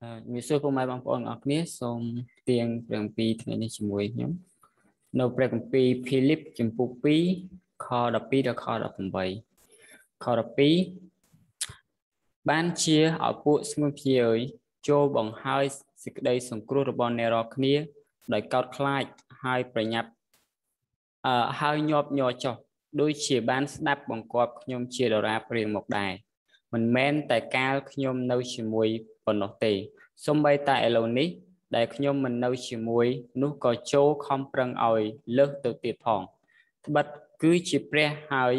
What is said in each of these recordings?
ជំរាបសួរពុកម៉ែបងប្អូនអរគ្នាសូមទៀងព្រះគម្ពីរថ្ងៃនេះជាមួយខ្ញុំនៅព្រះគម្ពីរភីលីបចំពុក2ខ12ដល់ខ18ខ12បានជាឲ្យពួកស្ងួនភ្ញៀអើយចូលបង្ហើយសេចក្តីសង្គ្រោះរបស់អ្នករាល់គ្នា ដោយកោតខ្លាចហើយប្រញាប់អឺហើយញាប់ញ័រចុះដូចជាបានស្ដាប់បង្គាប់ខ្ញុំជាដរាបរៀងមកដែរមិនមែនតែកាលខ្ញុំនៅជាមួយ ប៉ុណ្ណោះទេសំបីតែឥឡូវនេះ ដែលខ្ញុំមិននៅជាមួយ នោះក៏ចូលខំប្រឹងឲ្យលើសទៅទៀតផងត្បិតគឺជាព្រះហើយ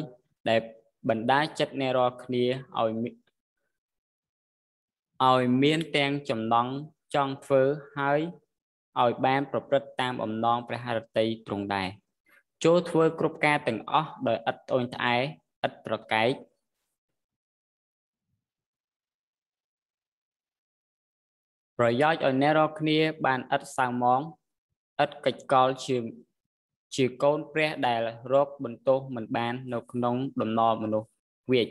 ដែលបណ្ដាចិត្តអ្នករាល់គ្នាឲ្យឲ្យមានទាំងចំណង់ចង់ធ្វើហើយឲ្យបានប្រព្រឹត្តតាមអំណងព្រះハរតីទ្រង់ដែរចូលធ្វើគ្រប់ការទាំងអស់ដោយឥតត្អូញត្អែឥតប្រកែក ប្រយោជន៍ឲ្យអ្នករាល់គ្នាបានឥតសៅមងឥតកិច្ចកលជាជាកូនព្រះដែលរកបន្ទោសមិនបាននៅក្នុងដំណរមនុស្សវាច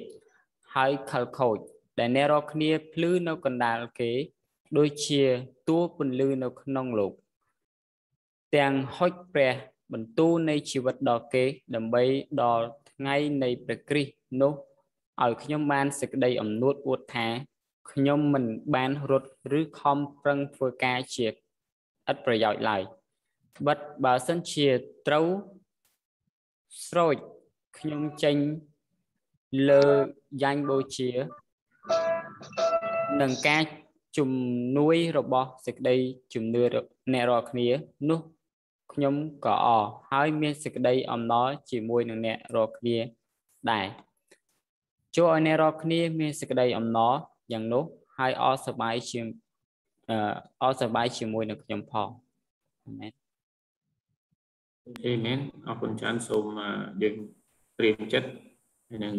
ហើយខលខូចដែលអ្នករាល់គ្នាភ្លឺនៅកណ្ដាលគេ ដូចជាតួពន្លឺនៅក្នុងលោកទាំងហុចព្រះបន្ទូលនៃជីវិតដល់គេ ដើម្បីដល់ថ្ងៃនៃព្រះគ្រីស្ទនោះឲ្យខ្ញុំបានសេចក្តីអំណួតអួតថា ខ្ញុំមិនបានរត់ឬខំប្រឹងធ្វើការជាឥតប្រយោជន៍ឡើយត្បិតបើសិនជាត្រូវស្រោចខ្ញុំចេញលើយ៉ាញ់បូជានឹងការជំនួយរបស់សេចក្តីជំនឿអ្នករាល់គ្នានោះខ្ញុំក៏អហើយមានសេចក្តីអំណរជាមួយនឹងអ្នករាល់គ្នាដែរចូលឲ្យអ្នករាល់គ្នាមានសេចក្តីអំណរ យ៉ាងនោះហើយអសប្បាយជាអសប្បាយជាមួយនឹងខ្ញុំផងអាមែនអេមែនអរគុណច្រើនសូមយើងត្រៀមចិត្តហើយនឹង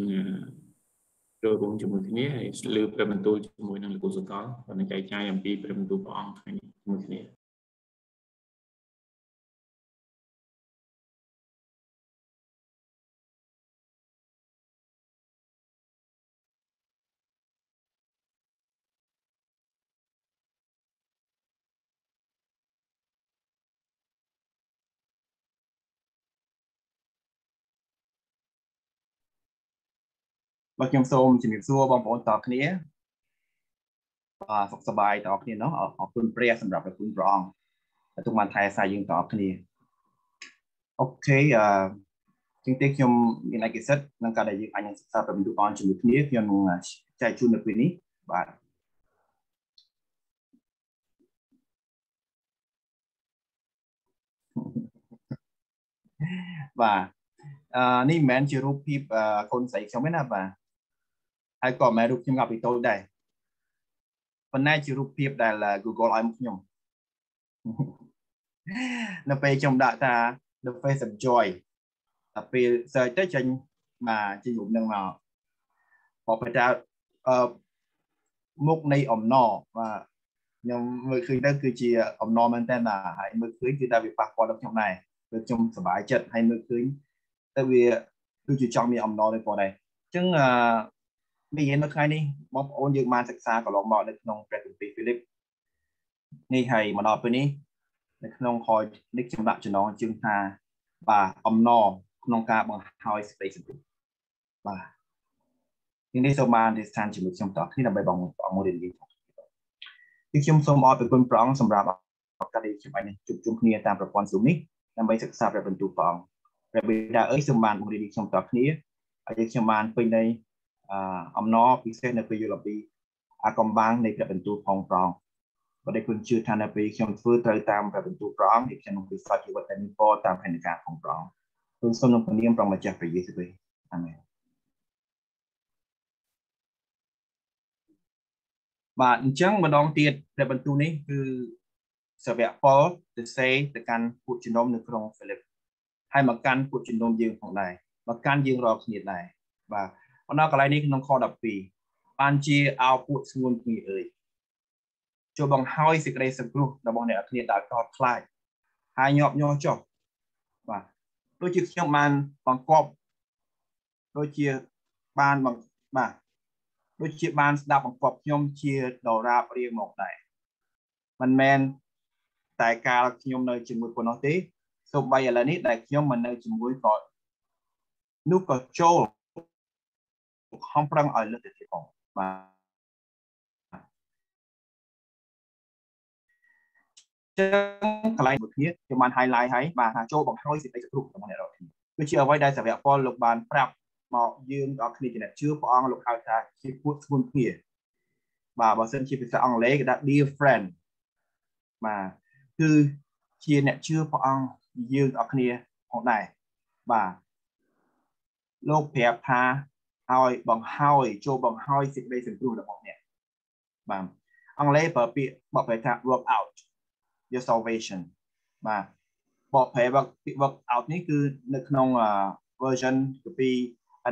ចូលរួមជាមួយគ្នាហើយលើព្រះបន្ទូលជាមួយនឹងលោកគូសកលហើយនឹងចែកចាយអំពីព្រះបន្ទូលព្រះអង្គថ្ងៃនេះជាមួយគ្នា បាទខ្ញុំសូមជំរាបសួរបងប្អូនតគ្នាបាទសុខសប្បាយតគ្នានោះអរគុណព្រះសម្រាប់ព្រះគុណព្រះអង្គដែលទុកបានថែសារយើងតគ្នាអូខេអឺជាងទេខ្ញុំមានឯកសិទ្ធនឹងការដែលយើងអាចនឹងសិក្សាព្រះបន្ទូលអនជាមួយគ្នាខ្ញុំនឹងចែកជូននៅពេលនេះបាទបាទអឺនេះមិនមែនជារូបភាពកូនស្រីខ្ញុំទេណាបាទ ហើយក៏មិនរូបខ្ញុំកាពីតូចដែរប៉ុន្តែជារូបភាពដែល Google ឲ្យមកខ្ញុំនៅពេលខ្ញុំដាក់ថា the face of joy តែពេល search ទៅចេញបាទចេញរូបនឹងមកបបតាអឺមុខនៃអំណរបាទខ្ញុំមើលឃើញទៅគឺជាអំណរមែនតើបាទហើយមើលឃើញគឺតែវាប៉ះពាល់ដល់ខ្ញុំដែរគឺខ្ញុំសប្បាយចិត្តហើយមើលឃើញទៅវាគឺជាចង់មានអំណរទៅគាត់ដែរអញ្ចឹងអឺ និយាយនៅថ្ងៃនេះបងប្អូនយើងបានសិក្សាកន្លងមកនៅក្នុងព្រះគម្ពីរហ្វីលីបនេះហើយមកដល់ពេលនេះនៅក្នុងខនេះខ្ញុំដាក់ចំណងជើងថាបាទអំណរក្នុងការបង្ហើយសេចក្តីសង្គ្រោះបាទនេះសូមបានទីស្ថានជាមួយខ្ញុំតោះគ្នាដើម្បីបងប្អូនរៀនយើងគឺខ្ញុំសូមអរគុណព្រះអង្គសម្រាប់ឱកាសដែលខ្ញុំអាចជួបជុំគ្នាតាមប្រព័ន្ធ Zoom នេះដើម្បីសិក្សាព្រះបន្ទូលព្រះអង្គព្រះបិតាអើយសូមបានបង្រៀនខ្ញុំតោះគ្នាហើយខ្ញុំបានពេញនៃ អំណរពិសេសនៅពេលយល់អំពីអាកំបាំងនៃព្រះបន្ទូលផងប្រងបើដូចគុណជឿថានៅពេលខ្ញុំធ្វើត្រូវតាមព្រះបន្ទូលព្រះអង្គនេះខ្ញុំនឹងពិសោធន៍ជីវិតដែលមានពរតាមផែនការផងប្រងគុណសូមនឹងព្រះនាមព្រះម្ចាស់ព្រះយេស៊ូវគ្រីស្ទអាមែនបាទអញ្ចឹងម្ដងទៀតព្រះបន្ទូលនេះគឺសាវកប៉ុលទៅសេទៅកាន់ពួកជំនុំនៅក្រុងហ្វីលីបហើយមកកាន់ពួកជំនុំយើងផងដែរមកកាន់យើងរាល់គ្នាដែរបាទ បណ្ដោះកន្លែងនេះក្នុងខ12បានជាអោពួកស្ងួនគ្នាអើយចូលបង្ហើយសេចក្តីសង្គ្រោះរបស់អ្នកគ្នាដោយកោតខ្លាចហើយញាប់ញ័រចុះបាទដូចជាខ្ញុំបានបង្កប់ដូចជាបានបាទដូចជាបានស្ដាប់បង្កប់ខ្ញុំជាដរាបរៀងមកដែរមិនមែនតែកាលខ្ញុំនៅជាមួយប៉ុណ្ណោះទេសូម្បីឥឡូវនេះដែលខ្ញុំមិននៅជាមួយក៏នោះក៏ចូល ខំប្រឹងឲ្យលើកទៅទៀតផងបាទចឹងកន្លែងមួយគ្នាខ្ញុំបាន highlight ហើយបាទថាចូលបង្ហើយសេចក្តីសង្គ្រោះរបស់អ្នករាល់គ្នាគឺជាអ្វីដែលសាវកពលលោកបានប្រាប់មកយើងដល់គ្នាជាអ្នកជឿព្រះអង្គលោកហៅថាជាពួតស្ពួនគ្នាបាទបើសិនជាភាសាអង់គ្លេសគេថា dear friend បាទគឺជាអ្នកជឿព្រះអង្គយើងដល់គ្នាផងដែរបាទលោកប្រាប់ថា ឲ្យបង្ហើយចូលបង្ហើយសេចក្តីសង្គ្រោះរបស់អ្នកបាទអង់គ្លេសប្រើពាក្យបកប្រែថា work out your salvation បាទបកប្រែ work work out នេះគឺនៅក្នុង version ពី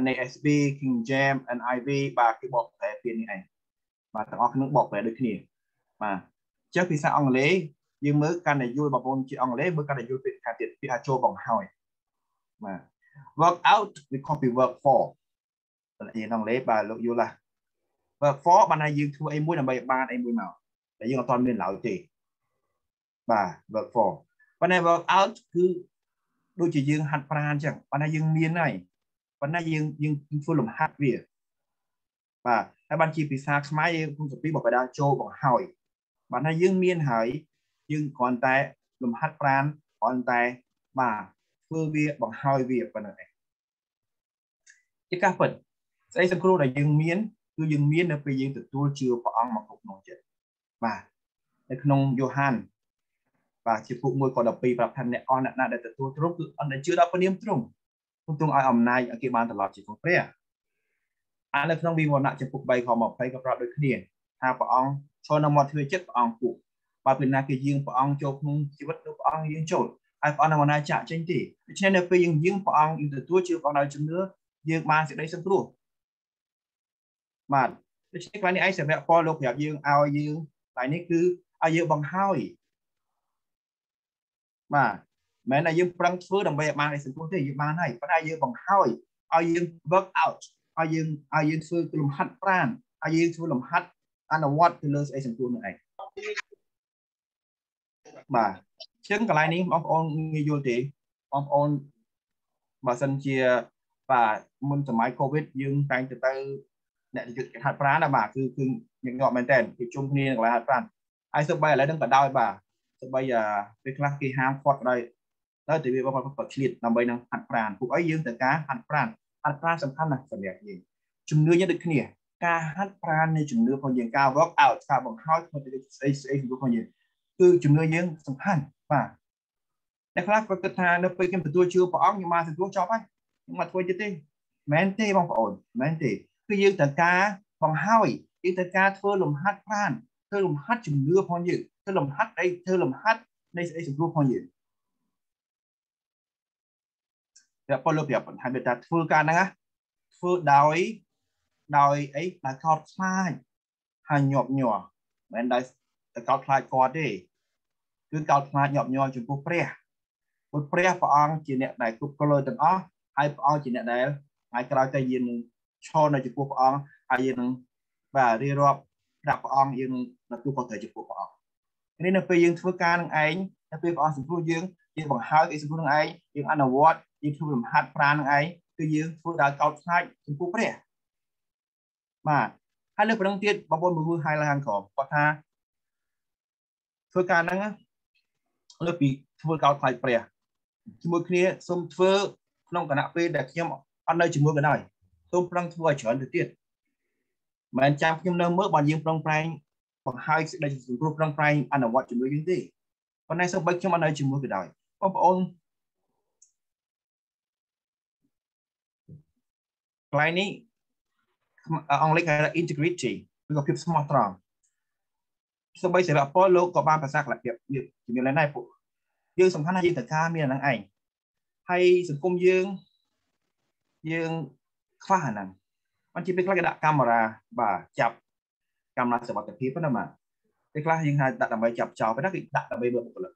NASB King James NIV បាទគេបកប្រែពាក្យនេះឯងបាទទាំងអស់គ្នាបកប្រែដូចគ្នាបាទចុះភាសាអង់គ្លេសយើងមើលកាន់តែយល់បងប្អូនជាអង់គ្លេសមើលកាន់តែយល់ពាក្យខាងទៀតពាក្យថាចូលបង្ហើយបាទ work out វា copy work for តែអង់គ្លេសបាទលោកយល់ឡា work for បានថាយើងធ្វើអីមួយដើម្បីបានអីមួយមកតែយើងអត់ទាន់មានឡើយទេបាទ work for ប៉ុន្តែ work out គឺដូចជាយើងហាត់ប្រាណអញ្ចឹងប៉ុន្តែយើងមានហើយប៉ុន្តែយើងយើងធ្វើលំហាត់វាបាទហើយបានជាភាសាខ្មែរយើងគុំសពីបបដាចូលបង្ហើយបានថាយើងមានហើយយើងគ្រាន់តែលំហាត់ប្រាណគ្រាន់តែបាទធ្វើវាបង្ហើយវាប៉ុណ្ណឹងឯងជាការពិត ស្អីសង្គ្រោះដែលយើងមានគឺយើងមាននៅពេលយើងទទួលជឿព្រះអង្គមកគ្រប់ក្នុងចិត្តបាទនៅក្នុងយ៉ូហានបាទជាពុកមួយក៏12ប្រាប់ថាអ្នកអស់អ្នកណាដែលទទួលទ្រង់គឺអត់ដែលជឿដល់ព្រះនាមទ្រង់គង់ឲ្យអំណាចឲ្យគេបានត្រឡប់ជាក្នុងព្រះអានៅក្នុងវិវរណៈចំពុក3ខ20ក៏ប្រាប់ដូចគ្នាថាព្រះអង្គឈរនៅមាត់ទ្វារចិត្តព្រះអង្គពុកបើពេលណាគេយាងព្រះអង្គចូលក្នុងជីវិតនោះព្រះអង្គយាងចូលហើយព្រះអង្គនឹងមិនណាចាក់ចេញទេដូច្នេះនៅពេលយើងយាងព្រះអង្គយើងទទួលជឿព្រះអង្គដោយជំនឿយើងបានសេចក្តីសង្គ្រោះ បាទដូច្នេះខ្លះនេះឯងសម្រាប់ពលលោកប្រាប់យើងឲ្យយើងតែនេះគឺឲ្យយើងបង្ហើយបាទមិនថាយើងប្រឹងធ្វើដើម្បីឲ្យបានឯសង្គ្រោះទេយើងបានហើយប៉ុន្តែយើងបង្ហើយឲ្យយើង work out ឲ្យយើងឲ្យយើងធ្វើលំហាត់ប្រាណឲ្យយើងធ្វើលំហាត់អនុវត្តទៅលើស្អីសង្គ្រោះនឹងឯងបាទអញ្ចឹងកន្លែងនេះបងប្អូនងាយយល់ទេបងប្អូនបើសិនជាបាទមុនសម័យ Covid យើងតែងទៅទៅ អ្នកយុទ្ធហាត់ប្រាណណាបាទគឺគឺញឹកញាប់មែនតើគេជុំគ្នាកន្លែងហាត់ប្រាណហើយសូម្បីឥឡូវហ្នឹងក៏ដោយបាទសូម្បីពេលខ្លះគេហាមគាត់ក៏ដោយដល់តែវាបងប្អូនគាត់ឆ្លៀតដើម្បីនឹងហាត់ប្រាណពួកអីយើងទៅការហាត់ប្រាណហាត់ប្រាណសំខាន់ណាស់សម្រាប់យើងជំនឿយើងដូចគ្នាការហាត់ប្រាណនៃជំនឿរបស់យើងការ work out ការបង្ហើយក្នុងទៅស្អីស្អីរបស់យើងគឺជំនឿយើងសំខាន់បាទអ្នកខ្លះគាត់គិតថានៅពេលខ្ញុំទទួលជឿព្រះអង្គខ្ញុំមកទទួលចប់ហើយខ្ញុំមកធ្វើទៀតទេមែនទេបងប្អូនមែនទេ គឺយើងត្រូវការបង្ហើយយើងត្រូវការធ្វើលំហាត់ប្រាណធ្វើលំហាត់ជំនឿផងយើងធ្វើលំហាត់អីធ្វើលំហាត់នៃស្អីសង្គ្រោះផងយើងតែពលលោកប្រាប់បន្ថែមថាធ្វើការហ្នឹងណាធ្វើដោយដោយអីដោយកោតខ្លាចហើយញាប់ញ័រមិនដោយតែកោតខ្លាចគាត់ទេគឺកោតខ្លាចញាប់ញ័រចំពោះព្រះព្រោះព្រះព្រះអង្គជាអ្នកដែលគ្រប់គ្រងទាំងអស់ហើយព្រះអង្គជាអ្នកដែលហើយក្រោយទៅយើងនឹង ឈរនៅចំពោះព្រះអង្គហើយយើងនឹងបាទរៀបរាប់ដាក់ព្រះអង្គយើងនឹងទទួលខុសត្រូវចំពោះព្រះអង្គនេះនៅពេលយើងធ្វើការនឹងឯងនៅពេលព្រះអង្គសង្គ្រោះយើងយើងបង្ហើបឯសង្គ្រោះនឹងឯងយើងអនុវត្តយើងធ្វើលំហាត់ប្រាណនឹងឯងគឺយើងធ្វើដោយកោតខ្លាចចំពោះព្រះបាទហើយលើប៉ុណ្ណឹងទៀតបងប្អូនមើលហើយឡើងក្រោមគាត់ថាធ្វើការហ្នឹងលើពីធ្វើកោតខ្លាចព្រះជាមួយគ្នាសូមធ្វើក្នុងគណៈពេលដែលខ្ញុំអត់នៅជាមួយក៏ដោយ សូមប្រឹងធ្វើឲ្យច្រើនទៅទៀតមិនមែនចាំខ្ញុំនៅមើលបើយើងប្រឹងប្រែងបង្ហើយសេចក្តីសង្គ្រោះប្រឹងប្រែងអនុវត្តជាមួយយើងទេប៉ុន្តែសូម្បីខ្ញុំអត់នៅជាមួយក៏ដោយបងប្អូនកន្លែងនេះអង់គ្លេសហៅថា integrity ឬក៏ភាពស្មោះត្រង់សូម្បីសេរីពលលោកក៏បានប្រសាសន៍កលភាពជំនាញដែរពួកយើងសំខាន់ថាយើងត្រូវការមានអាហ្នឹងឯងហើយសង្គមយើងយើង ខ្វះអាហ្នឹងបានជាពេលខ្លះគេដាក់កាមេរ៉ាបាទចាប់កាមេរ៉ាសុវត្ថិភាពណាបាទពេលខ្លះយើងហៅដាក់ដើម្បីចាប់ចោលពេលណាគេដាក់ដើម្បីមើលបុគ្គលិក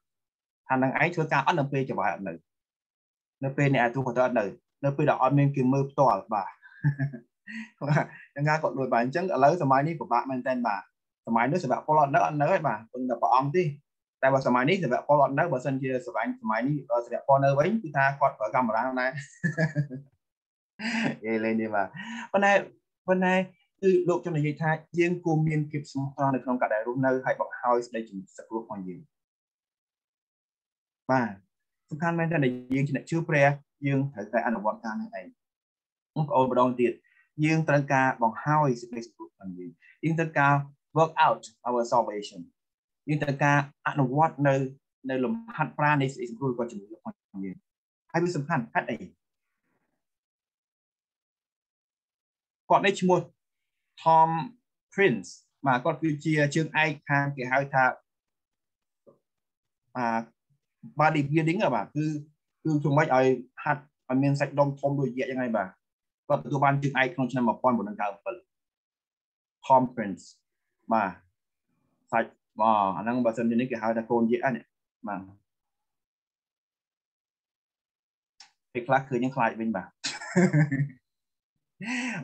ថានឹងឯងធ្វើការអត់នៅពេលចង្វាយអត់នៅនៅពេលអ្នកទូគាត់អត់នៅនៅពេលដែលអត់មានគេមើលផ្ទាល់បាទយ៉ាងណាក៏ដូចបាទអញ្ចឹងឥឡូវសម័យនេះពិបាកមែនតើបាទសម័យនោះសម្រាប់ពលអត់នៅអត់នៅហើយបាទពឹងតែព្រះអង្គទេតែបើសម័យនេះសម្រាប់ពលអត់នៅបើសិនជាសម័យសម័យនេះសម្រាប់ពលនៅវិញគឺថាគាត់ប្រើកាមេរ៉ាដែរ អេលេងនេះបាទប៉ុន្តែប៉ុន្តែគឺលោកចង់និយាយថាយើងគួរមានភាពស្មោះត្រង់នៅក្នុងការដែលរស់នៅហើយបង្ហើយស្ដីជំសឹកគ្រោះរបស់យើងបាទសំខាន់មែនតើយើងជាអ្នកជឿព្រះយើងត្រូវតែអនុវត្តការនេះឯងបងប្អូនម្ដងទៀតយើងត្រូវការបង្ហើយសេចក្តីសង្គ្រោះរបស់យើងយើងត្រូវការ work out our salvation យើងត្រូវការអនុវត្តនៅនៅលំហាត់ប្រាណនៃសេចក្តីសង្គ្រោះរបស់ជំនឿរបស់យើងហើយវាសំខាន់ហេតុអី គាត់នេះឈ្មោះ Tom Prince បាទគាត់គឺជាជើងឯកខាងគេហៅថាអា body building បាទគឺគឺជំនួយឲ្យហាត់ឲ្យមានសាច់ដុំធំដូចយៈយ៉ាងហ្នឹងបាទគាត់ទទួលបានជើងឯកក្នុងឆ្នាំ1997 Tom Prince បាទសាច់បាទអាហ្នឹងបើសិនជានេះគេហៅថាកូនយៈនេះបាទពេលខ្លះឃើញនឹងខ្លាចវិញបាទ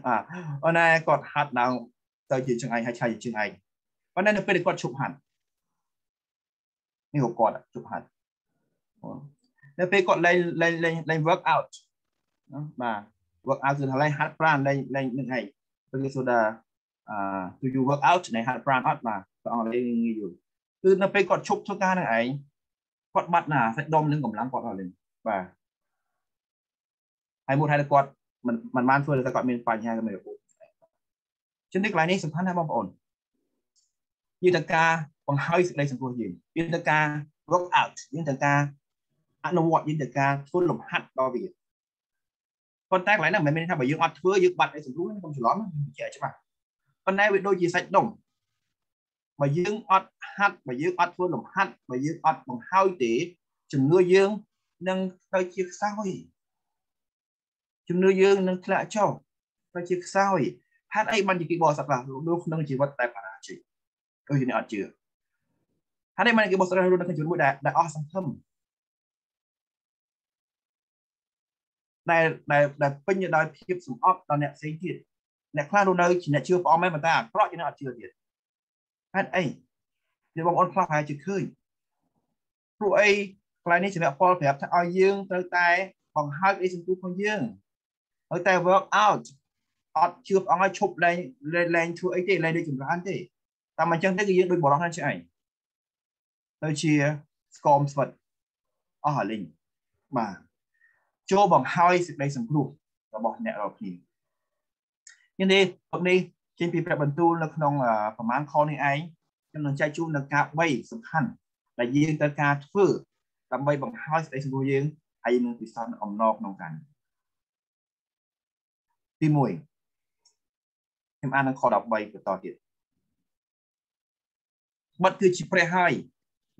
បាទអូនឯងគាត់ហាត់ឡើងទៅជាជើងឯងហើយឆាយជាជើងឯងប៉ុន្តែនៅពេលគាត់ឈប់ហាត់នេះគាត់ឈប់ហាត់នៅពេលគាត់លេងលេងលេងលេង work out បាទ work out គឺថាលេងហាត់ប្រាណលេងលេងនឹងឯងគឺគេសួរថាអឺ do you work out នៃហាត់ប្រាណអត់បាទព្រះអង្គលេងងាយយល់គឺនៅពេលគាត់ឈប់ធ្វើការនឹងឯងគាត់បាត់ណាសាច់ដុំនឹងកម្លាំងគាត់អត់លេងបាទហើយមួយថែគាត់ មិនមិនបានធ្វើតែគាត់មានបញ្ហាជាមួយរបួសចឹងនេះកន្លែងនេះសំខាន់ណាស់បងប្អូនយើងត្រូវការបង្ហើយសេចក្តីសង្គ្រោះយើងយើងត្រូវការ work out យើងត្រូវការអនុវត្តយើងត្រូវការធ្វើលំហាត់ដល់វាប៉ុន្តែកន្លែងហ្នឹងមិនមែនថាបើយើងអត់ធ្វើយើងបាត់អីសង្គ្រោះខ្ញុំច្រឡំខ្ញុំបញ្ជាក់ច្បាស់ប៉ុន្តែវាដូចជាសាច់ដុំបើយើងអត់ហាត់បើយើងអត់ធ្វើលំហាត់បើយើងអត់បង្ហើយទេជំនឿយើងនឹងទៅជាខ្សោយ ជំនឿយើងនឹងធ្លាក់ចុះទៅជាខ្សោយហេតុអីបានជាគេបោះសក្តានុពលក្នុងជីវិតតែបរាជ័យដូចជាអ្នកអត់ជឿហេតុអីបានគេបោះសក្តានុពលនៅក្នុងជីវិតមួយដែលដែលអស់សង្ឃឹមដែលដែលដែលពេញទៅដោយភាពសំអប់ដល់អ្នកផ្សេងទៀតអ្នកខ្លះរស់នៅជាអ្នកជឿព្រះអង្គមែនប៉ុន្តែអាក្រក់ជាអ្នកអត់ជឿទៀតហេតុអីដែលបងប្អូនខ្លះប្រហែលជាឃើញព្រោះអីកន្លែងនេះសម្រាប់ពលប្រាប់ថាឲ្យយើងត្រូវតែបង្ហើបអីសន្ទុះរបស់យើង ហើយតែ work out អត់ជឿព្រះអង្គឲ្យឈប់លែងលែងធ្វើអីទេលែងដូចចម្រើនទេតែមិនអញ្ចឹងទេគឺយើងដូចបរោះណាស់ឆ្អែងទៅជាស្គមស្វិតអស់អាលីងបាទចូលបង្ហើយសេចក្តីសង្គ្រោះរបស់អ្នករាល់គ្នានេះនេះពុកនេះចេញពីព្រះបន្ទូលនៅក្នុងប្រមាណខនេះឯងខ្ញុំនឹងចែកជូននៅការ3សំខាន់ដែលយើងត្រូវការធ្វើដើម្បីបង្ហើយសេចក្តីសង្គ្រោះយើងហើយនឹងពិសោធន៍អំណរក្នុងការ ទី1ខ្ញុំអាននៅខ13បន្តទៀតបិទគឺជាព្រះហើយ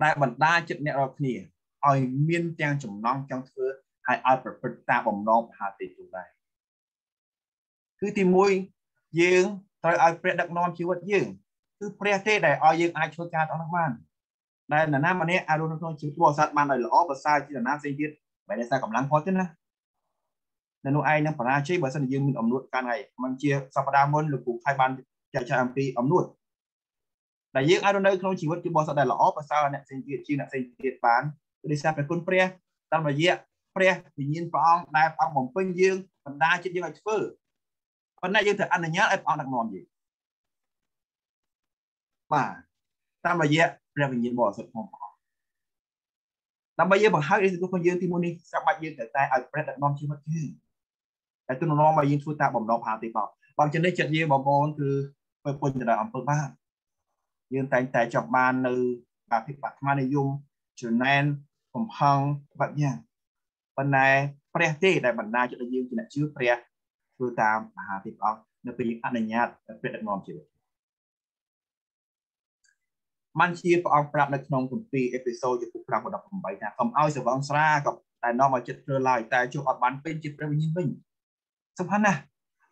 ដែលបណ្ដាចិត្តអ្នករាល់គ្នាឲ្យមានទាំងចំណងចង់ធ្វើហើយឲ្យប្រព្រឹត្តតាមបំណងមហាទេទូដែរគឺទី1យើងត្រូវឲ្យព្រះដឹកនាំជីវិតយើងគឺព្រះទេដែលឲ្យយើងអាចធ្វើការទាំងនោះបានដែលនរណាម្នាក់អាចរស់នៅក្នុងជីវិតបរិស័ទបានដោយល្អប្រសើរជានរណាផ្សេងទៀតមិនได้សារកម្លាំងគាត់ទេណា នៅនោះឯងនឹងបរាជ័យបើសិនជាយើងមានអំនួតកាន់ហើយមិនជាសប្តាហ៍មុនលោកគ្រូខៃបានចែកចាយអំពីអំនួតដែលយើងអាចរស់នៅក្នុងជីវិតជាបរិស័ទដែលល្អប្រសើរអ្នកផ្សេងទៀតជាអ្នកផ្សេងទៀតបានគឺដោយសារព្រះគុណព្រះតាមរយៈព្រះវិញ្ញាណព្រះអង្គដែលព្រះអង្គបំពេញយើងបណ្ដាចិត្តយើងឲ្យធ្វើប៉ុន្តែយើងត្រូវអនុញ្ញាតឲ្យព្រះអង្គដឹកនាំយើងបាទតាមរយៈព្រះវិញ្ញាណបរិសុទ្ធផងព្រះអង្គដើម្បីយើងបង្ហាញរីសរបស់យើងទីមួយនេះស្រាប់បាច់យើងត្រូវតែឲ្យព្រះដឹកនាំជីវិតយើង តែទូននាំឲ្យយើងធ្វើតាមបំណងផាទីបោបើចឹងនេះចិត្តយើងបងប្អូនគឺពេញពេញទៅដោយអំពើបាបយើងតែងតែចាប់បាននៅបាភិបាថ្មនិយមចំណែនកំហឹងបាត់យ៉ាងប៉ុន្តែព្រះទេដែលបណ្ដាចិត្តយើងជាអ្នកជឿព្រះធ្វើតាមមហាទេពអស់នៅពេលយើងអនុញ្ញាតព្រះដឹកនាំជីវិតបានជាព្រះអង្គប្រាប់នៅក្នុងគម្ពីរអេពីសូតចំពោះ5 18ថាកុំឲ្យសវងស្រាក៏តែនាំឲ្យចិត្តធ្វើឡើយតែជួបអត់បានពេញជាព្រះវិញ្ញាណវិញ សំខាន់ណាស់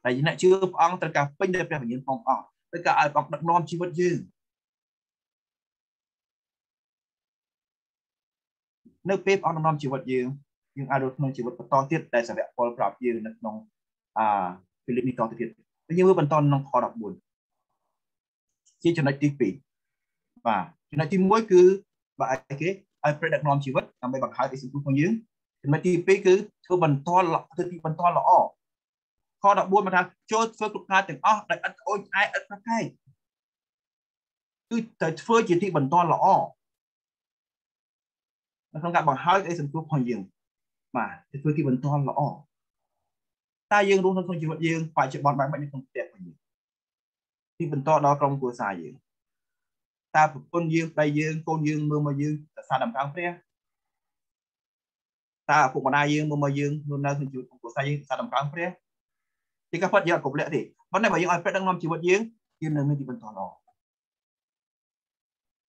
តែអ្នកជឿព្រះអង្គត្រូវការពេញដោយព្រះវិញ្ញាណផងអស់ត្រូវការឲ្យព្រះអង្គដឹកនាំជីវិតយើងនៅពេលព្រះអង្គដឹកនាំជីវិតយើងយើងអាចរស់ក្នុងជីវិតបន្តទៀតដែលសាវកពលប្រាប់យើងនៅក្នុងអាហ្វីលីបនេះតទៅទៀតយើងមើលបន្តក្នុងខ14ជាចំណុចទី2បាទចំណុចទី1គឺបាទអីគេឲ្យប្រដឹកនាំជីវិតដើម្បីបង្កើតអីសង្គមរបស់យើងចំណុចទី2គឺធ្វើបន្តធ្វើទីបន្តល្អ ខ14មកថាចូលធ្វើគ្រប់ការទាំងអស់ដោយឥតអូនឯឥតប្រកែកគឺត្រូវធ្វើជាទីបន្តល្អនៅក្នុងការបង្ហើយអីសង្គមរបស់យើងបាទធ្វើទីបន្តល្អតើយើងរស់នៅក្នុងជីវិតយើងបច្ចុប្បន្នបែបម៉េចនៅក្នុងផ្ទះរបស់យើងទីបន្តដល់ក្រុមគ្រួសារយើងតើប្រពន្ធយើងប្តីយើងកូនយើងមើលមកយើងសរសើរដំណើរព្រះតើឪពុកម្ដាយយើងមើលមកយើងនៅក្នុងជីវិតគ្រួសារយើងសរសើរដំណើរព្រះ ទីក៏ពិតយើងអត់គប់លាក់ទេប៉ុន្តែបើយើងឲ្យព្រះដឹកនាំជីវិតយើងយើងនៅមានទីបន្តល្អ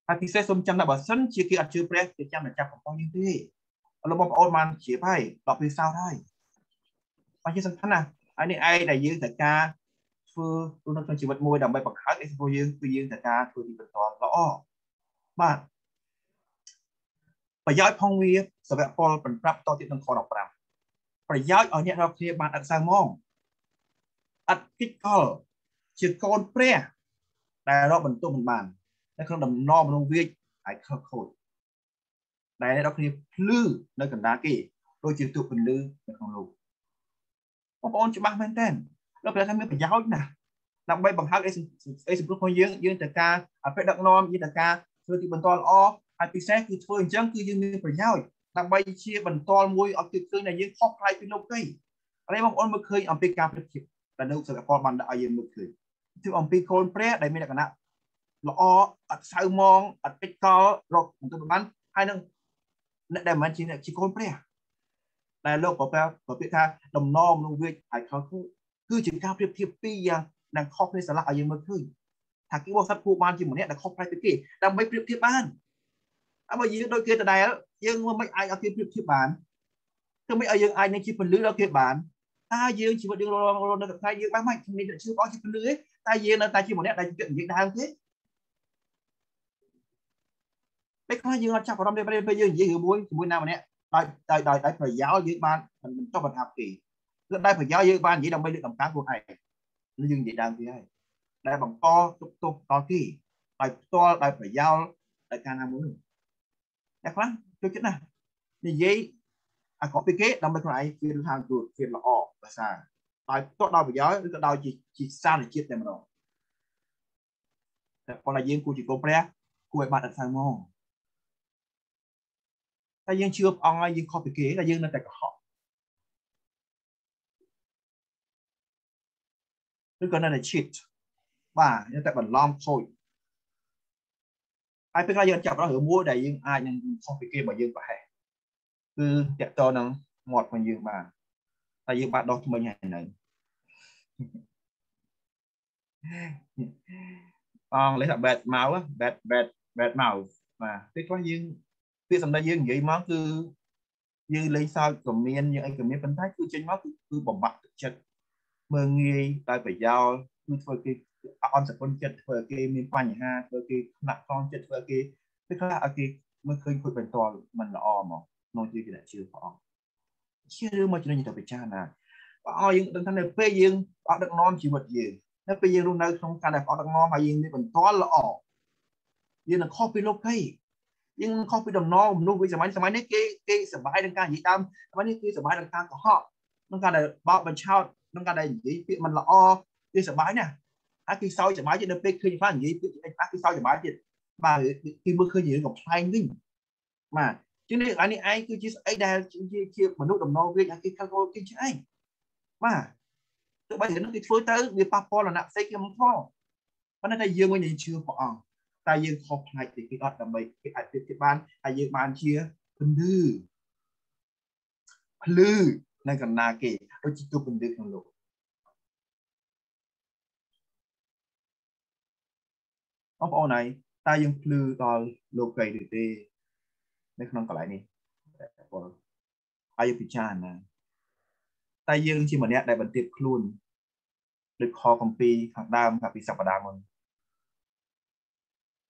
ហើយពិសេសសូមចាំថាបើសិនជាគេអត់ជឿព្រះគេចាំតែចាប់កំប៉ុងយើងទេលោកបងប្អូនបានជ្រាបហើយដល់ពេលសោតហើយបាទជាសំខាន់ណាស់ហើយនេះឯងដែលយើងត្រូវការធ្វើក្នុងជីវិតមួយដើម្បីបង្កើតអីសម្រាប់យើងគឺយើងត្រូវការធ្វើទីបន្តល្អបាទប្រយោជន៍ផងវាសវៈពលប្រាប់តទៀតក្នុងខ15ប្រយោជន៍ឲ្យអ្នករាល់គ្នាបានអត់សៅម៉ង អត់គិតកល ជាកូនព្រះ ដែលរកបន្ទុកមិនបាននៅក្នុងដំណរមនុស្សវាចហើយខកខូចដែលអ្នករាល់គ្នាភ្លឺនៅកណ្ដាលគេដូចជាទូកពន្លឺនៅក្នុងលោកបងប្អូនច្បាស់មែនតើលោកព្រះថាមានប្រយោជន៍ណាស់ដើម្បីបង្ហើបអីអីសង្គ្រោះរបស់យើងយើងត្រូវការអភិដឹកនាំយើងត្រូវការធ្វើទីបន្តល្អហើយពិសេសគឺធ្វើអញ្ចឹងគឺយើងមានប្រយោជន៍ដើម្បីជាបន្តមួយឲ្យគេឃើញថាយើងខុសប្លែកពីលោកគេហើយបងប្អូនមើលឃើញអំពីការប្រៀបធៀប ដែលនៅសិលកលបានដាក់ឲ្យយើងមើលឃើញគឺអំពីកូនព្រះដែលមានលក្ខណៈល្អអត់សៅមងអត់ពេចកលរកមិនទៅបានហើយនឹងអ្នកដែលមិនជាអ្នកជាកូនព្រះដែលលោកប្រកាសប្រពាក្យថាដំណំនឹងវាហើយខុសគឺជាការប្រៀបធៀបពីរយ៉ាងដែលខុសគ្នាស្រឡះឲ្យយើងមើលឃើញថាគេបោះសត្វគួរបានជាម្នាក់ដែលខុសប្លែកពីគេដើម្បីប្រៀបធៀបបានអើយើងដូចគេដដែលយើងមិនអាចឲ្យគេប្រៀបធៀបបានគឺមិនឲ្យយើងអាចនឹងជាពលិលដល់គេបាន តើយើងជីវិតយើងរស់នៅថ្ងៃយើងបានមិនគ្នាជឿបងជាពលឺទេតែយើងនៅតែជាម្នាក់ដែលនិយាយដើមទេពេលខ្លះយើងអត់ចាប់អារម្មណ៍ទេពេលយើងនិយាយរឿងមួយជាមួយណាម្នាក់ដោយដោយដោយដោយប្រយោលយើងបានមិនចុះបន្ថាប់គេគឺដោយប្រយោលយើងបាននិយាយដើម្បីលើកតម្កើងខ្លួនឯងនឹងយើងនិយាយដើមគេហើយដែលបង្កទុកទោសដល់គេដោយផ្ទាល់ដោយប្រយោលដោយការណាមួយនោះអ្នកខ្លះចូលចិត្តណាស់និយាយ អាកពីគេដើម្បីខ្លួនឯងវាថាទូវាល្អភាសាដោយផ្ទាល់ដោយប្រយោលឬក៏ដោយជាជាសារជាតិតែម្ដងតែប៉ុន្តែយើងគួរជាកូនព្រះគួរឲ្យបានអត់ស្ៅហ្មងតែយើងជឿព្រះអង្គហើយយើងខុសពីគេតែយើងនៅតែកុហកឬក៏នៅតែ cheat បាទនៅតែបន្លំខូចហើយពេលខ្លះយើងចាប់ដល់រឿងមួយដែលយើងអាចនឹងខុសពីគេបើយើងប្រហែល គឺតកតនឹងមាត់របស់យើងបានតែយើងបានដោះថ្មិញហើយនៅអង់គ្លេសថា bad mouth bad bad bad mouth បាទពេលខ្លះយើងពាក្យសម្ដីយើងនិយាយមកគឺយើងលេងសើចក៏មានយើងអីក៏មានប៉ុន្តែគឺចេញមកគឺគឺបំបាក់ទឹកចិត្តមើងងាយដោយប្រយោលគឺធ្វើគេអន់សគុណចិត្តធ្វើគេមានបញ្ហាធ្វើគេថ្នាក់កងចិត្តធ្វើគេពេលខ្លះឲ្យគេមើលឃើញគួយបន្តមិនល្អមក ក្នុងជីវិតជឿព្រះអង្គជឿរឿងមកចំណេញទៅពិចារណាព្រះអង្គយើងដឹងថានៅពេលយើងអត់ដឹកនាំជីវិតយើងនៅពេលយើងរស់នៅក្នុងការដែលអត់ដឹកនាំហើយយើងមានបន្តល្អយើងនឹងខុសពីលោកគេយើងខុសពីដំណងមនុស្សវិសម័យសម័យនេះគេគេសប្បាយនឹងការនិយាយដើមសម័យនេះគេសប្បាយនឹងការកុហកនឹងការដែលបោកបញ្ឆោតនឹងការដែលនិយាយពាក្យមិនល្អគេសប្បាយណាស់ហើយគេសោយសប្បាយទៀតនៅពេលឃើញខ្លះនិយាយពាក្យអីខ្លះគេសោយសប្បាយទៀតបាទគេមើលឃើញរឿងកំ pl ែងវិញបាទ ជាងនេះអានេះឯងគឺជាស្អីដែលជាជាមនុស្សដំណងវាគេខលគេជាឯងបាទទោះបីរឿងនេះគេធ្វើទៅវាប៉ះពាល់ដល់អ្នកផ្សេងគេមិនផងប៉ុន្តែយើងវិញយើងជឿព្រះអង្គតែយើងខុសផ្នែកពីគេអត់ដើម្បីគេអាចប្រៀបធៀបបានហើយយើងបានជាពន្លឺភ្លឺនៅកណ្ដាលគេដូចជាទូពន្លឺក្នុងលោកបងប្អូនហើយតើយើងភ្លឺដល់លោកីឬទេ នៅក្នុងកន្លែងនេះបងហើយយើងពិចារណាតែយើងជាម្នាក់ដែលបន្ទាបខ្លួនដូចខកំពីខាងដើមកាលពីសប្តាហ៍មុន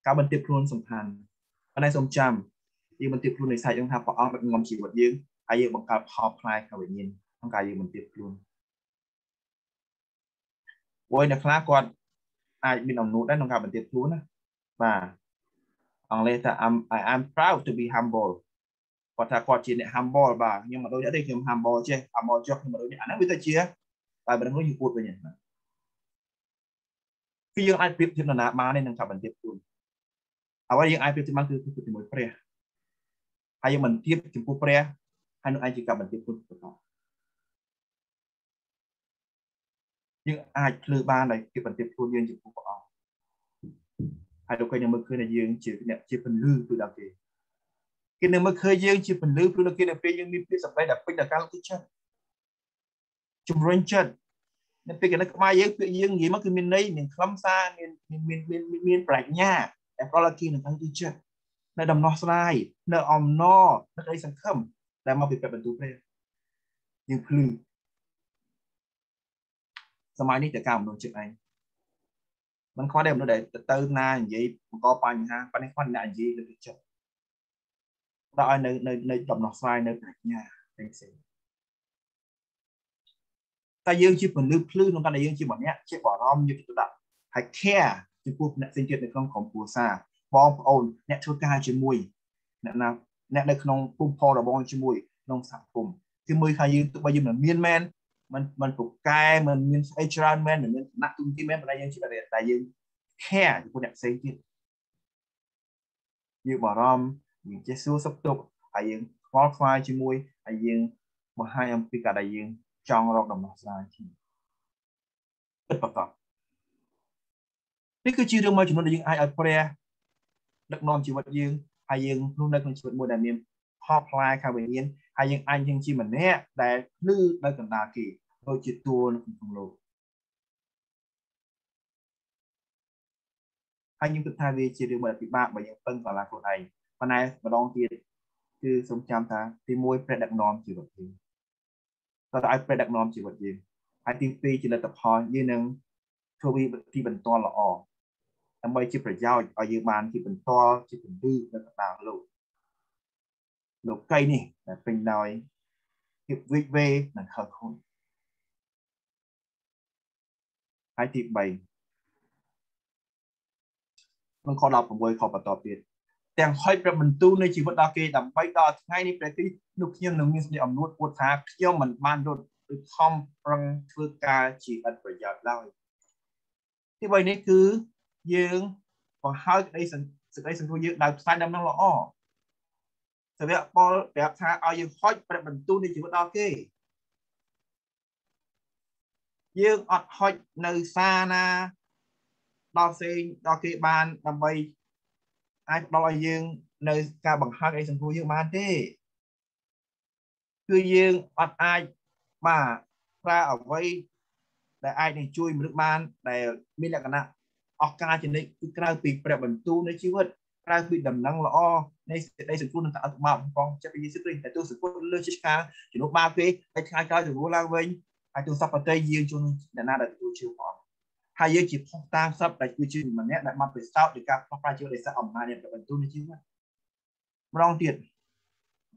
ការបន្ទាបខ្លួនសំខាន់ប៉ុន្តែសូមចាំយើងបន្ទាបខ្លួននៃសាច់យើងថាព្រះអង្គដឹកនាំជីវិតយើងហើយយើងបង្កើតផលផ្លែខាងវិញ្ញាណក្នុងការយើងបន្ទាបខ្លួនមួយអ្នកខ្លះគាត់អាចមានអំណួតដែរក្នុងការបន្ទាបខ្លួនណាបាទ អង់គ្លេសថា I'm I am proud to be humble គាត់ថាគាត់ជាអ្នក humble បាទខ្ញុំមិនដូចទេខ្ញុំ humble ចេះ humble ចុះខ្ញុំមិនដូចអាហ្នឹងវាទៅជាតែបើនឹងយើងពួតវិញណាគឺយើងអាចប្រៀបធៀបនរណាបានទេនឹងការបន្ទាបខ្លួនអ្វីយើងអាចប្រៀបធៀបបានគឺគឺជាមួយព្រះហើយយើងមិនធៀបចំពោះព្រះហើយនឹងអាចជាការបន្ទាបខ្លួនបន្តយើងអាចភ្លឺបានដោយគេបន្ទាបខ្លួនយើងចំពោះព្រះអង្គ ហើយលោកគេនឹងមើលឃើញថាយើងជាអ្នកជាពលឺគឺដល់គេគេនឹងមើលឃើញយើងជាពលឺព្រោះគេនៅពេលយើងមានពាក្យសម្ដីដែលពេញដល់ការលើកទឹកចិត្តជំរុញចិត្តនៅពេលគេនៅក្បែរយើងពាក្យយើងនិយាយមកគឺមានន័យមានខ្លឹមសារមានមានមានមានប្រាជ្ញាដែលប្រឡគេនឹងកាន់ទីចិត្តនៅដំណោះស្រាយនៅអំណរនៅក្តីសង្ឃឹមដែលមកពីព្រះបន្ទូលព្រះយើងភ្លឺសម័យនេះតែការអំណរចិត្តឯង មិនខ្វះដែរមនុស្សដែលទៅណានិយាយបង្កបញ្ហាប៉ុន្តែខ្វះអ្នកនិយាយលើកចិត្តដល់ឲ្យនៅនៅនៅដំណោះស្រាយនៅប្រាជ្ញាផ្សេងផ្សេងតែយើងជាពលិភ្លឺក្នុងការដែលយើងជាម្នាក់ជាបារម្ភយកចិត្តទុកដាក់ហើយ care ចំពោះអ្នកផ្សេងទៀតនៅក្នុងក្រុមគ្រួសារបងប្អូនអ្នកធ្វើការជាមួយអ្នកណាអ្នកនៅក្នុងភូមិផលរបស់ជាមួយក្នុងសហគមន៍គឺមើលថាយើងទោះបីយើងមិនមានមែន មិនមិនពូកែមិនមានស្អីច្រើនមែនមិនមានឋានៈទូទីមែនប៉ុន្តែយើងជាតែយើង care ចំពោះអ្នកផ្សេងទៀតយើងបារម្ភយើងចេះសួរសុខទុក្ខហើយយើងខ្វល់ខ្វាយជាមួយហើយយើងបង្ហាញអំពីការដែលយើងចង់រកដំណោះស្រាយជាពិតប្រាកដនេះគឺជារឿងមួយចំនួនដែលយើងអាចឲ្យព្រះដឹកនាំជីវិតយើងហើយយើងនោះនៅក្នុងជីវិតមួយដែលមានផលផ្លែខាងវិញ្ញាណ ហើយយើងអាចយើងជាម្នាក់ដែលភ្លឺនៅកណ្ដាលគេដូចជាតួនៅក្នុងលោកហើយខ្ញុំគិតថាវាជារឿងមួយពិបាកបើយើងពឹងកន្លះខ្លួនឯងប៉ុន្តែម្ដងទៀតគឺសូមចាំថាទី1ព្រះដឹកនាំជីវិតយើងត្រូវឲ្យព្រះដឹកនាំជីវិតយើងហើយទី2ជាលទ្ធផលយើងនឹងធ្វើវិធីបន្តល្អដើម្បីជាប្រយោជន៍ឲ្យយើងបានជាបន្តជាពន្លឺនៅកណ្ដាលលោក លោកីនេះដែលពេញដោយភាពវិវេនិងខលខូចហើយទី3ក្នុងខ16ខបន្តទៀតទាំងហុចព្រះបន្ទូលនៃជីវិតដល់គេដើម្បីដល់ថ្ងៃនេះព្រះគ្រីស្ទនោះខ្ញុំនឹងមានសេចក្តីអំណួតពួតថាខ្ញុំមិនបានរត់ឬខំប្រឹងធ្វើការជាឥតប្រយោជន៍ឡើយទី3នេះគឺយើងបង្ហើយក្តីសេចក្តីសង្គ្រោះយើងដោយផ្សាយដំណឹងល្អ សាវកប៉ុលប្រាប់ថាឲ្យយើងហុចព្រះបន្ទូលនៃជីវិតដល់គេយើងអត់ហុចនៅសារណាដល់ផ្សេងដល់គេបានដើម្បីអាចផ្ដល់ឲ្យយើងនៅការបង្ហើបអីសង្គ្រោះយើងបានទេគឺយើងអត់អាចបាទប្រើអ្វីដែលអាចនឹងជួយមនុស្សបានដែលមានលក្ខណៈអស់ការចំណេញគឺក្រៅពីព្រះបន្ទូលនៃជីវិតក្រៅពីដំណឹងល្អ នៃសេចក្តីសង្គ្រោះនឹងការអត់បាបផងចិត្តយេស៊ូវគ្រីស្ទតែទូសង្គ្រោះលើជាឆ្កាជំនួសបាបគេហើយថ្ងៃក្រោយទៅឡើងវិញហើយទូសពតេយើងជួនអ្នកណាដែលទទួលជឿផងហើយយើងជាផុសតាងសពដែលគឺជាម្នាក់ដែលមកពិសោធន៍នៃការផ្លាស់ប្រែជីវិតដោយសារអំណាចនៃព្រះបន្ទូលនៃជីវិតម្ដងទៀត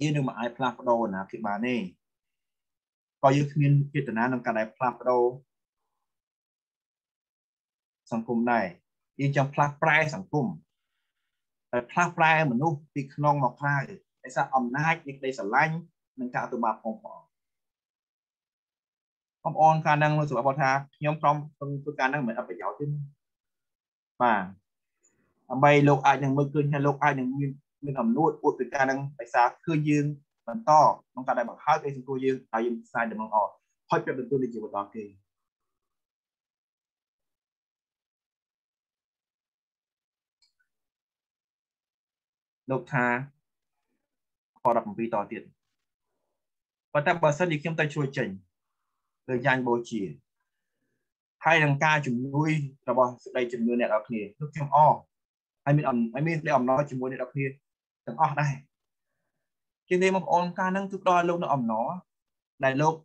យើងនឹងមិនអាចផ្លាស់ប្ដូរណាភាពបានទេក៏យើងគ្មានចេតនាក្នុងការដែលផ្លាស់ប្ដូរសង្គមដែរយើងចង់ផ្លាស់ប្រែសង្គម តែផ្លាស់ប្រែមនុស្សពីក្នុងមកក្រៅដោយសារអំណាចនៃក្តីស្រឡាញ់និងការទៅបាបផងផងបងប្អូនការនឹងសម្រាប់ថាខ្ញុំក្រុមធ្វើការនឹងមិនអត់ប្រយោជន៍ទេបាទដើម្បីលោកអាចនឹងមើលឃើញថាលោកអាចនឹងមានមានអំណួតពួតពីការនឹងដោយសារឃើញយើងបន្តក្នុងការដែលបង្ហើបឯសង្គមយើងហើយយើងផ្សាយដំណងអហុចប្រាប់បន្ទូលនៃជីវិតដល់គេ លោកថាខ17តទៀតប៉ុន្តែបើសិនជាខ្ញុំទៅជួយចេញលើយ៉ាញ់បូជាហើយនឹងការជំនួយរបស់សេចក្តីជំនឿអ្នកនរគ្នានោះខ្ញុំអហើយមានហើយមានអំណរជាមួយអ្នកនរគ្នាទាំងអស់ដែរជាងនេះបងប្អូនការនឹងគឺផ្ដល់ឲ្យលោកនៅអំណរដែលលោក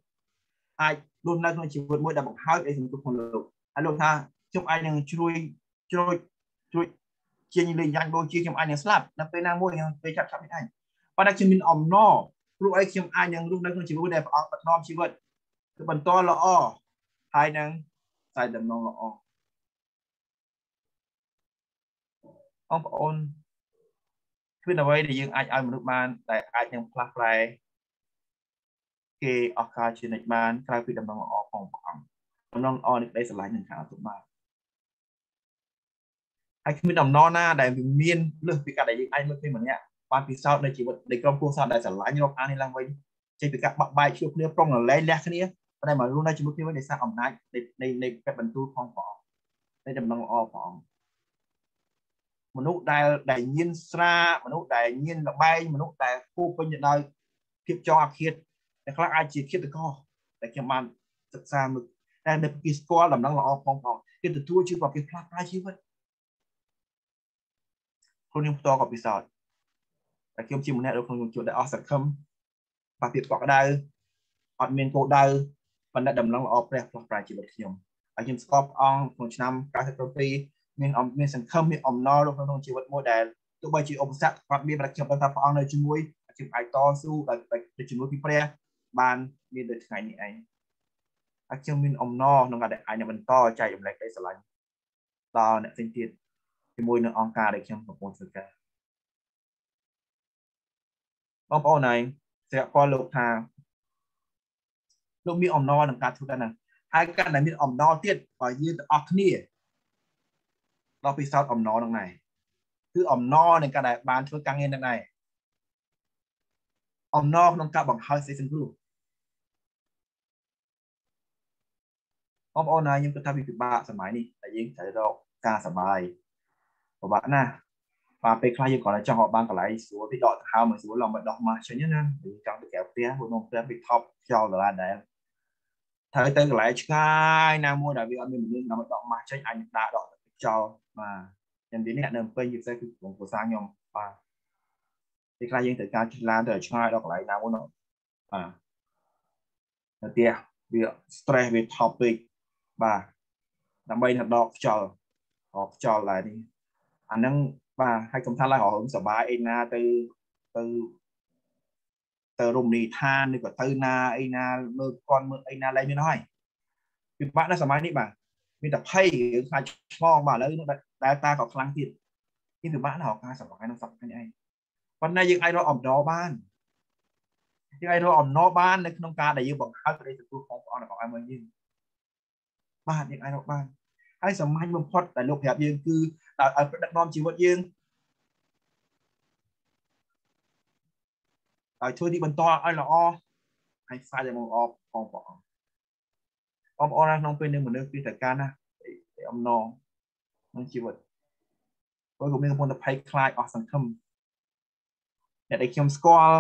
អាចរស់នៅក្នុងជីវិតមួយដែលបង្ហើយអីសង្គមក្នុងលោកហើយលោកថាខ្ញុំអាចនឹងជួយជ្រួចជួយ ជាញលេងយ៉ាញ់បូជាខ្ញុំអាចនឹងស្លាប់នៅពេលណាមួយខ្ញុំពេលចាប់ចាប់នេះឯងប៉ុន្តែខ្ញុំមានអំណរព្រោះអីខ្ញុំអាចនឹងរស់នៅក្នុងជីវិតដែលព្រះអង្គបឋមជីវិតគឺបន្តល្អហើយនឹងតែដំណងល្អអរអូនគឺអ្វីដែលយើងអាចឲ្យមនុស្សបានដែលអាចនឹងផ្លាស់ប្រែគេអស់ការជានិច្ចបានក្រៅពីដំណងល្អផងព្រះអង្គដំណងល្អនេះក្តីស្រឡាញ់នឹងការទទួលបាន ហើយគ្មានដំណរណាដែលវាមានលើសពីការដែលយើងអាចមើលឃើញម្នាក់បានពិសោធន៍នៅជីវិតនៃក្រុមគ្រួសារដែលស្រឡាញ់រាប់អាននេះឡើងវិញចេញពីការបបាក់បែកជួបគ្នាប្រុងរលែងលះគ្នាប៉ុន្តែមករស់នៅជាមួយគ្នាវិញដោយសារអំណាចនៃនៃពេទ្យបន្ទូលផងព្រះអង្គនៃដំណងល្អព្រះអង្គមនុស្សដែលដែលញៀនស្រាមនុស្សដែលញៀនលបែងមនុស្សដែលពោពេញទៅដោយភាពចងអាឃាតតែខ្លះអាចជាឃាតករតែខ្ញុំបានសិក្សាមើលតែនៅគេស្គាល់ដំណឹងល្អផងផងគេទទួលជាប្រគេផ្លាស់ប្ដូរជីវិត ខ្លួនខ្ញុំផ្ទាល់ក៏ពិសោធន៍តែខ្ញុំជាម្នាក់ដែលខ្ញុំជួបដែលអស់សង្ឃឹមបាក់ភាពកក់ក្ដៅអត់មានគោលដៅបណ្ឌិតដំណឹងល្អព្រះផ្លាស់ប្ដូរជីវិតខ្ញុំហើយខ្ញុំស្គាល់ព្រះអង្គក្នុងឆ្នាំ97មានមានសង្ឃឹមមានអំណរក្នុងជីវិតមួយដែលទោះបីជាឧបសគ្គគាត់មានតែខ្ញុំដឹងថាព្រះអង្គនៅជាមួយខ្ញុំអាចតស៊ូដោយជាមួយពីព្រះបានមានដូចថ្ងៃនេះឯងហើយខ្ញុំមានអំណរក្នុងការដែលអាចបន្តចែករំលែកក្តីស្រឡាញ់ដល់អ្នកផ្សេងទៀត ជាមួយនឹងអង្គការដែលខ្ញុំកំពុងធ្វើការបងប្អូនហើយស្រាប់គាត់លោកថាលោកមានអំណរក្នុងការធ្វើការហ្នឹងហើយការដែលមានអំណរទៀតបើយើងទាំងអស់គ្នាដល់ពិសោធន៍អំណរហ្នឹងដែរគឺអំណរនៃការដែលបានធ្វើការងារហ្នឹងដែរអំណរក្នុងការបង្ហើយសេចក្តីសង្គ្រោះបងប្អូនណាខ្ញុំគិតថាវាពិបាកសម័យនេះតែយើងត្រូវរកការសបាយ ពិបាកណាស់បាទពេលខ្លះយើងគ្រាន់តែចង់ឲ្យបានកន្លែងស្រួលទីដកដង្ហើមឲ្យស្រួលឡងមកដោះម៉ាស់ចេញណាយើងចង់ទៅក្រៅផ្ទះព្រោះក្នុងផ្ទះវាថប់ខ្យល់ដរាដែរត្រូវទៅកន្លែងឆ្ងាយណាមួយដែលវាអត់មានមនុស្សដើម្បីដកម៉ាស់ចេញអាចដើរដកខ្យល់បាទយ៉ាងនេះអ្នកនៅពេញពិសេសគឺក្នុងភាសាខ្ញុំបាទពេលខ្លះយើងត្រូវការជិះឡានទៅឆ្ងាយដល់កន្លែងណាមួយនោះបាទនៅផ្ទះវា stress វាថប់ពេកបាទដើម្បីទៅដកខ្យល់ដកខ្យល់ដែរនេះ អាហ្នឹងបាទហើយកុំថាឡើយរហូតសบายអីណាទៅទៅទៅរមណីយដ្ឋានឬក៏ទៅណាអីណាមើលគាត់មើលអីណាឡើងមានហើយពិបាកណាស់សម័យនេះបាទមានតែភ័យរឿងខ្លាចឆ្លងបាទឥឡូវដែលតាក៏ខ្លាំងទៀតនេះពិបាកណាស់រកការសប្បាយក្នុងសប្តាហ៍នេះឯងប៉ុន្តែយើងអាចរកអំណរបានយើងអាចរកអំណរបាននៅក្នុងការដែលយើងបង្កើតក្តីសង្គ្រោះของព្រះអង្គរបស់ឲ្យយើងបាទយើងអាចរកបានហើយសាមញ្ញបំផុតដែលលោកប្រាប់យើងគឺដោយ ឲ្យដឹកនាំជីវិតយើងឲ្យធ្វើទីបន្តឲ្យល្អហើយខ្សែតែមកល្អផងព្រះអង្គបងប្អូនក្នុងពេលនេះមនុស្សពីតកាណាអំណរក្នុងជីវិតព្រោះក៏មានកំពុងតែភ័យខ្លាចអស់សង្ឃឹមអ្នកដែលខ្ញុំស្គាល់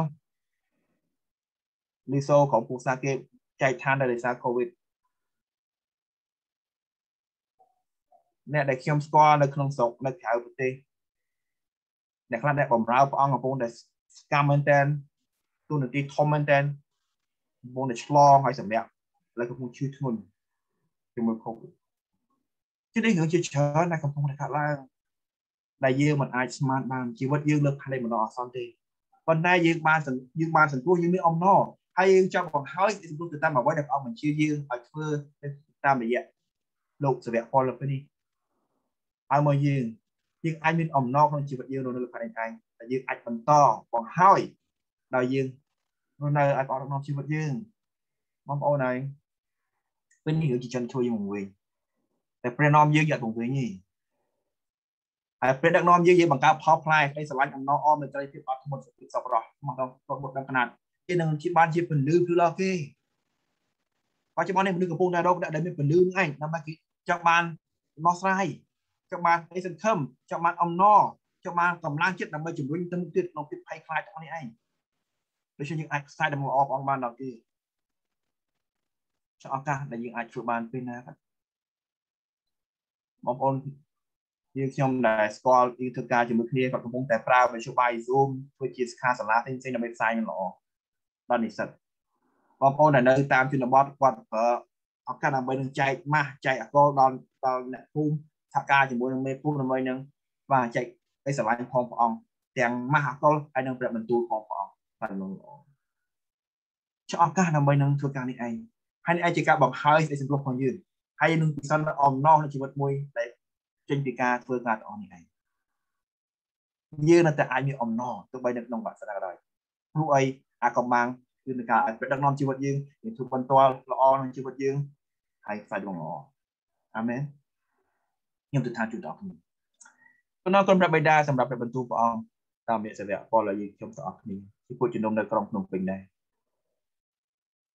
លីសូក្រុមពូសាគេចែកឋានដោយសារ COVID អ្នកដែលខ្ញុំស្គាល់នៅក្នុងស្រុកនៅក្រៅប្រទេសអ្នកខ្លះដែលបំរើព្រះអង្គកំពុងតែសកម្មមែនតើទូនាទីធំមែនតើកំពុងតែឆ្លងហើយសម្រាប់ហើយកំពុងឈឺធ្ងន់ជាមួយ COVID ជានេះរឿងជាច្រើនដែលកំពុងតែកើតឡើងដែលយើងមិនអាចស្មានបានជីវិតយើងលើកផ្លេចម្ដងអសន្នទេប៉ុន្តែយើងបានយើងបានសង្គ្រោះយើងមានអំណរហើយយើងចង់បង្ហើយសង្គ្រោះទៅតាមអ្វីដែលព្រះអង្គបញ្ជាយើងឲ្យធ្វើតាមរយៈលោកសាវកពលទៅនេះ ឲ្យមកយើងយើងអាចមានអំណរក្នុងជីវិតយើងនៅលើផ្នែកឯងតែយើងអាចបន្តបង្ហើយដោយយើងនៅឲ្យព្រះអង្គក្នុងជីវិតយើងបងប្អូនហើយពេលនេះគឺជាចិនជួយយើងមកវិញតែព្រះនាមយើងយកមកវិញទេហើយព្រះដឹកនាំយើងយើងបង្កើតផលផ្លែក្តីស្រឡាញ់អំណរអមមេត្រីភាពអត់ធ្មត់សុខសប្បុរសមកដល់គាត់បុកដល់ຂະຫນាតគេនឹងជាបានជាពលឺគឺដល់គេបច្ចុប្បន្ននេះមនុស្សកំពុងតែរកដែលមានពលឺនឹងឯងដើម្បីគេចង់បានដោះស្រាយ ចង់បានក្តីសង្ឃឹមចង់បានអំណរចង់បានកម្លាំងចិត្តដើម្បីជំរុញទៅមុខទៀតក្នុងភាពភ័យខ្លាចទាំងនេះឯងដូច្នេះយើងអាចខ្សែដំណអបអង្គបានដល់គេចង់ឱកាសដែលយើងអាចជួយបានពេលណាបងប្អូនយើងខ្ញុំដែលស្គាល់យើងធ្វើការជាមួយគ្នាគាត់កំពុងតែប្រើវិទ្យុបាយ Zoom ធ្វើជាសិក្ខាសាលាផ្សេងៗដើម្បីផ្សាយនឹងល្អដល់និស្សិតបងប្អូនដែលនៅតាមជនបទគាត់ប្រើឱកាសដើម្បីនឹងចែកម៉ាស់ចែកអកលដល់ដល់អ្នកភូមិ សហការជាមួយនឹងមេពុះដើម្បីនឹងបាទចែកឲ្យស្រឡាញ់ផងព្រះអង្គទាំងមហាកុលហើយនឹងព្រះបន្ទូលផងព្រះអង្គបានល្អជាឱកាសដើម្បីនឹងធ្វើការនេះឯងហើយនេះឯងជាការបង្ហើយសេចក្តីសង្គ្រោះរបស់យើងហើយនឹងពិសោធន៍អំណងនៃជីវិតមួយដែលចេញពីការធ្វើការទាំងអស់នេះឯងយើងនៅតែអាចមានអំណរទោះបីនៅក្នុងវត្តស្ដាក៏ដោយព្រោះអីអាកំបាំងគឺនឹងការឲ្យព្រះដឹកនាំជីវិតយើងយើងធ្វើបន្តល្អនឹងជីវិតយើងហើយខ្សែដងល្អអាមែន ខ្ញុំទិដ្ឋានជូនដល់គ្នាគុណអរគុណព្រះបិតាសម្រាប់ព្រះបន្ទូលព្រះអង្គតាមមេសិវៈពលឲ្យយើងខ្ញុំទាំងអស់គ្នាជាពួកជំនុំនៅក្រុងភ្នំពេញដែរ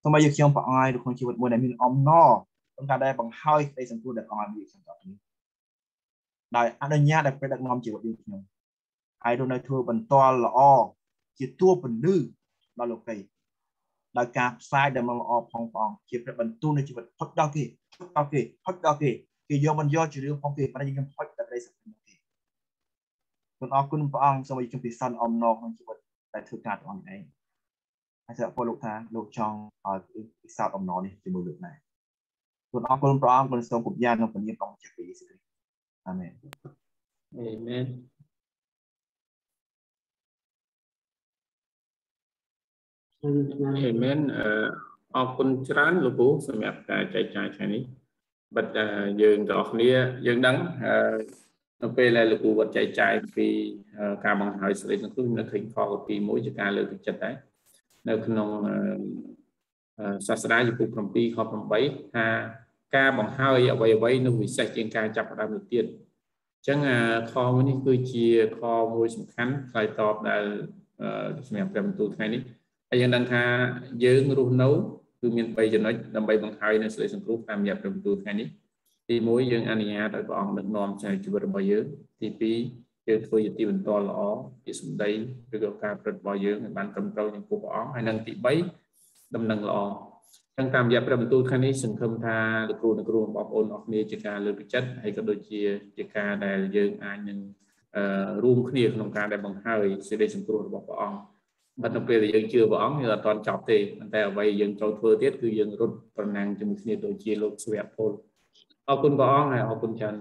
សូមឲ្យយើងខ្ញុំព្រះអង្គឲ្យក្នុងជីវិតមួយដែលមានអំណរក្នុងការដែលបង្ហើយក្តីសង្គ្រោះដែលព្រះអង្គឲ្យយើងខ្ញុំទាំងអស់គ្នាដោយអនុញ្ញាតឲ្យព្រះដឹកនាំជីវិតយើងខ្ញុំហើយរស់នៅធ្វើបន្តល្អជាតួពលឺដល់លោកីដោយការផ្សាយដែលមកល្អផងព្រះអង្គជាព្រះបន្ទូលនៃជីវិតផុតដល់គេផុតដល់គេផុតដល់គេ គេយកមិនយកជារឿងផងគេប៉ុន្តែយើងផុតតែក្តីសង្ឃឹមគេគុណអរគុណព្រះអង្គសូមឲ្យជំពិសន្នអំណរក្នុងជីវិតដែលធ្វើការរបស់ឯងហើយសូមពលលោកថាលោកចង់ឲ្យពិសោធន៍អំណរនេះជាមួយលោកដែរគុណអរគុណព្រះអង្គគុណសូមគប់យ៉ាក្នុងព្រះនាមព្រះជាព្រះយេស៊ូវគ្រីស្ទអាមែនអេមែនអេមែនអរគុណច្រើនលោកគ្រូសម្រាប់ការចែកចាយថ្ងៃនេះ បិទយើងទាំងអស់គ្នាយើងដឹងនៅពេលដែលលោកគ្រូវត្តចែកចាយពីការបង្ហើយសេរីសង្គ្រោះនៅឃើញខកពីមួយជាការលើកទឹកចិត្តដែរនៅក្នុងសាស្ត្រាយពុ7ខ8ថាការបង្ហើយអ្វីអ្វីនោះពិសេសជាងការចាប់ផ្ដើមទៅទៀតអញ្ចឹងខមួយនេះគឺជាខមួយសំខាន់ឆ្លើយតបដែលសម្រាប់ព្រះបន្ទូលថ្ងៃនេះហើយយើងដឹងថាយើងរស់នៅ គឺមាន3ចំណុចដើម្បីបង្ហើយនៅសេរីសង្គ្រោះតាមរយៈព្រះបន្ទូលថ្ងៃនេះទី1យើងអនុញ្ញាតឲ្យព្រះអង្គដឹកនាំចែកជីវិតរបស់យើងទី2យើងធ្វើជាទីបន្ទាល់ល្អជាសម្ដីឬក៏ការប្រព្រឹត្តរបស់យើងឲ្យបានត្រឹមត្រូវចំពោះព្រះអង្គហើយនិងទី3ដំណឹងល្អចឹងតាមរយៈព្រះបន្ទូលថ្ងៃនេះសង្ឃឹមថាលោកគ្រូនិងគ្រូបងប្អូនអរគ្នាជាការលើកទឹកចិត្តហើយក៏ដូចជាជាការដែលយើងអាចនឹងរួមគ្នាក្នុងការដែលបង្ហើយសេចក្តីសង្គ្រោះរបស់ព្រះអង្គ បាត់នៅពេលដែលយើងជឿព្រះអង្គយើងអត់ទាន់ចប់ទេប៉ុន្តែអ្វីយើងត្រូវធ្វើទៀតគឺយើងរត់ប្រណាំងជាមួយគ្នាដូចជាលោកស្វៈពលអរគុណព្រះអង្គហើយអរគុណច្រើន